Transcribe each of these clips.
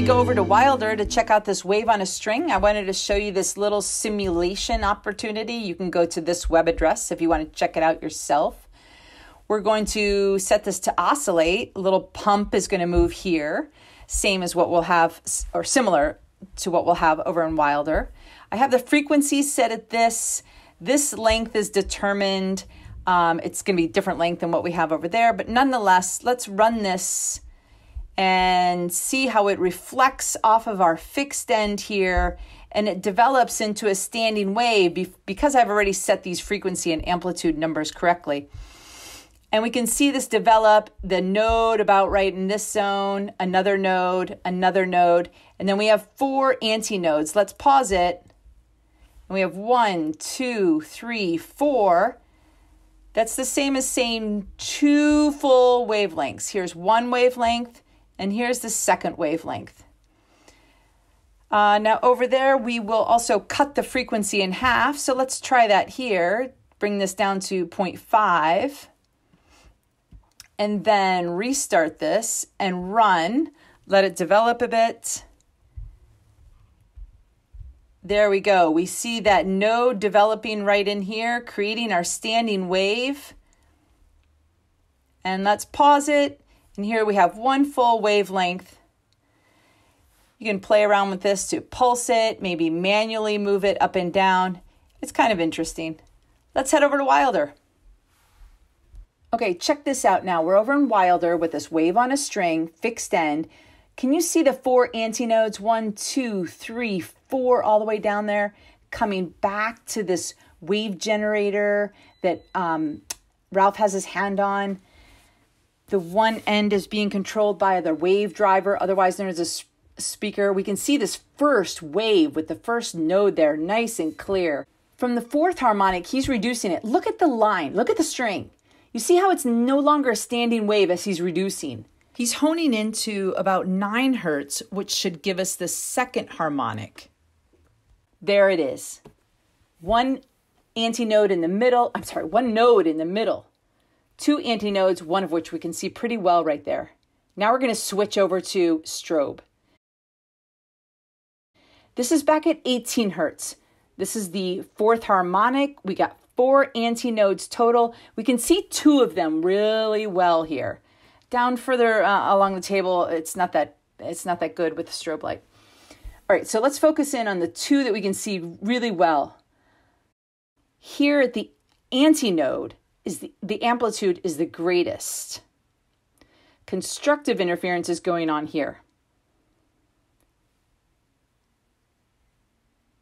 we go over to Wilder to check out this wave on a string, I wanted to show you this little simulation opportunity. You can go to this web address if you want to check it out yourself. We're going to set this to oscillate. A little pump is going to move here, same as what we'll have, or similar to what we'll have over in Wilder. I have the frequency set at this. This length is determined. Um, it's going to be different length than what we have over there, but nonetheless, let's run this and see how it reflects off of our fixed end here and it develops into a standing wave because I've already set these frequency and amplitude numbers correctly. And we can see this develop the node about right in this zone, another node, another node, and then we have four antinodes. Let's pause it. And we have one, two, three, four. That's the same as saying two full wavelengths. Here's one wavelength, and here's the second wavelength. Uh, now over there, we will also cut the frequency in half. So let's try that here. Bring this down to 0.5 and then restart this and run. Let it develop a bit. There we go. We see that node developing right in here, creating our standing wave. And let's pause it and here we have one full wavelength. You can play around with this to pulse it, maybe manually move it up and down. It's kind of interesting. Let's head over to Wilder. Okay, check this out now. We're over in Wilder with this wave on a string, fixed end. Can you see the four antinodes? One, two, three, four, all the way down there, coming back to this wave generator that um, Ralph has his hand on. The one end is being controlled by the wave driver, otherwise known as a speaker. We can see this first wave with the first node there, nice and clear. From the fourth harmonic, he's reducing it. Look at the line, look at the string. You see how it's no longer a standing wave as he's reducing. He's honing into about 9 hertz, which should give us the second harmonic. There it is. One antinode in the middle, I'm sorry, one node in the middle two antinodes, one of which we can see pretty well right there. Now we're going to switch over to strobe. This is back at 18 hertz. This is the fourth harmonic. We got four antinodes total. We can see two of them really well here. Down further uh, along the table, it's not that it's not that good with the strobe light. All right, so let's focus in on the two that we can see really well. Here at the antinode, is the, the amplitude is the greatest. Constructive interference is going on here.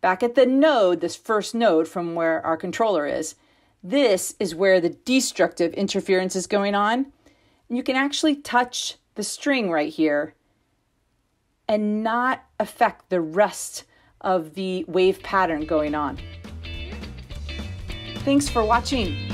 Back at the node, this first node from where our controller is, this is where the destructive interference is going on. You can actually touch the string right here and not affect the rest of the wave pattern going on. Thanks for watching.